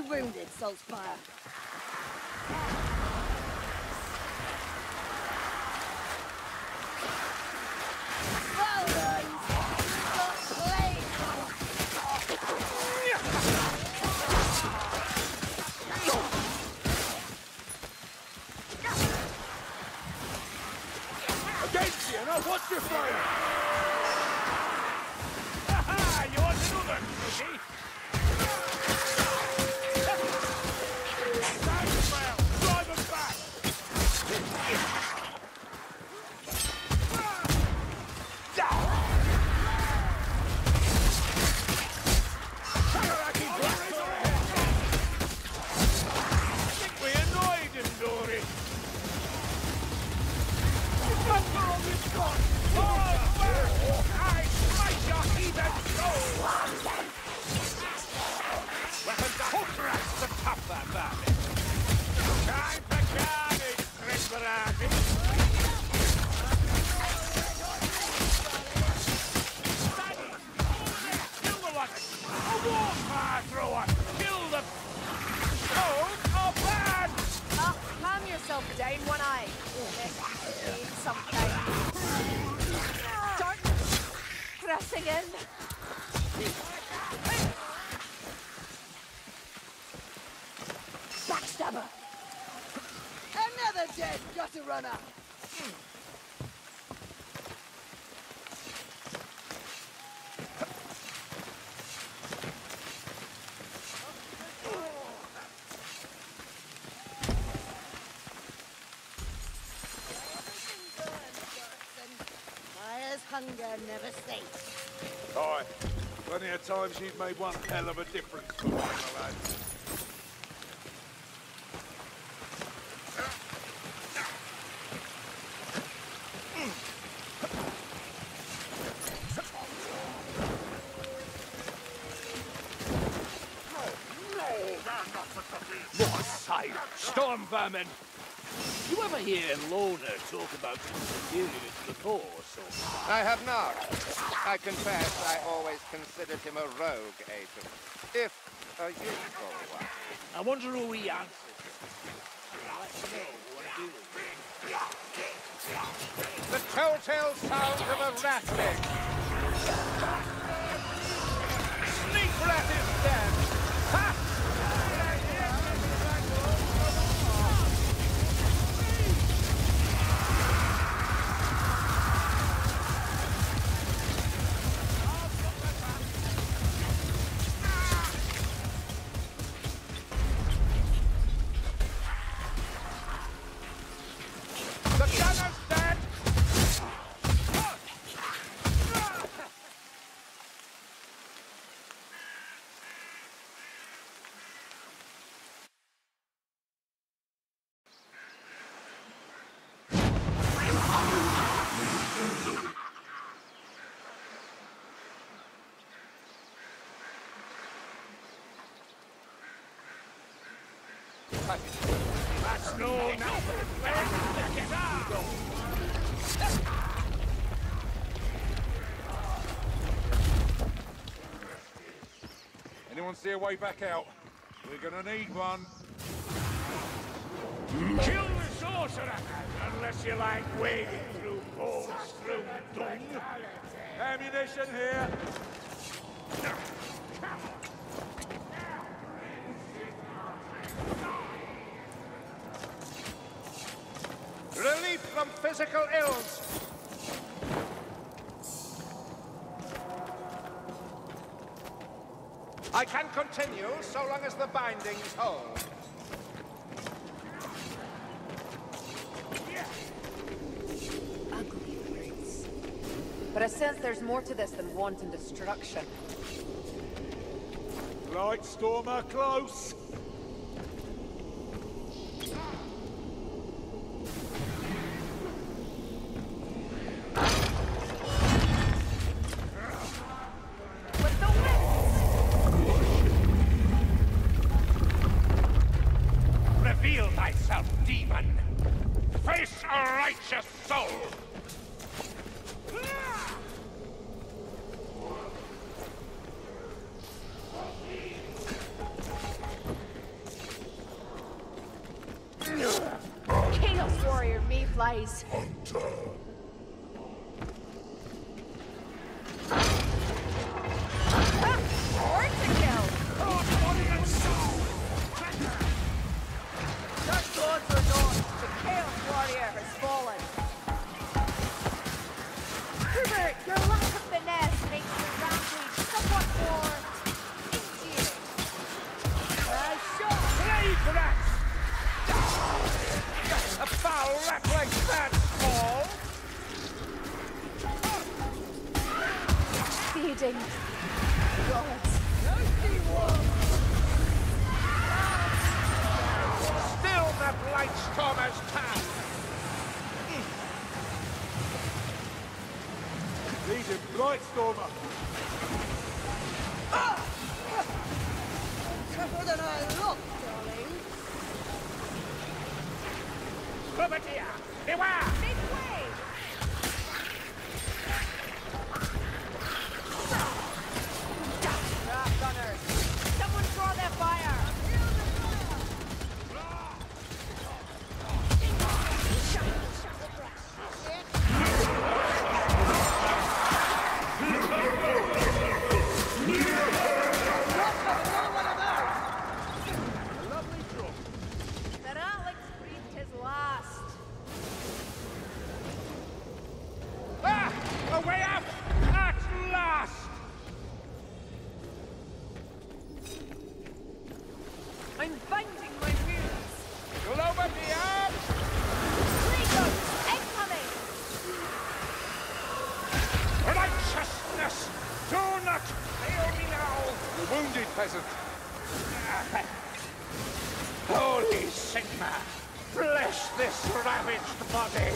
Wounded, Saltzpyre. Yourself down, one eye. Means something. Pressing in. Backstabber! Another dead gutter runner! Hunger never stays. Aye. Plenty of times you've made one hell of a difference to me, my lad. What sight! Stormvermin! You ever hear Lohner talk about his superior to the force, or... I have not. I confess I always considered him a rogue agent, if a useful one. I wonder who he answers to. Let's know what to do. The telltale sound of a Ratling. That's no now. Get out! Anyone see a way back out? We're gonna need one. Kill the sorcerer! Unless you like wading through balls through dung. Ammunition here. From physical ills. I can continue so long as the bindings hold. Ugly fruits. But I sense there's more to this than wanton destruction. Blightstormer close. a righteous soul! Chaos Warrior me flies. Hunter. Chaos Warrior has fallen. Herbert, your lack of finesse makes the rampage somewhat more endearing. Nice shot! Blade rats! That's a foul rattling bad fall! Feeding. Gods. that blightstorm has passed. Blightstormer. Tougher than I look, darling. Scrubbeteer, beware! peasant. Holy Sigmar! Bless this ravaged body!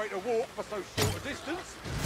way to walk for so short a distance.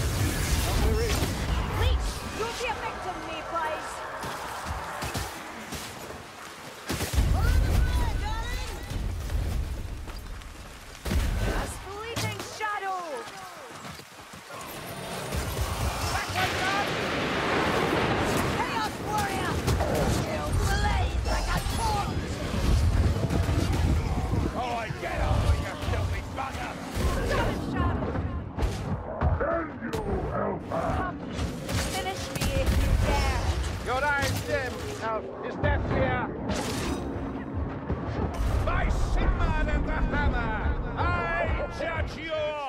Gio.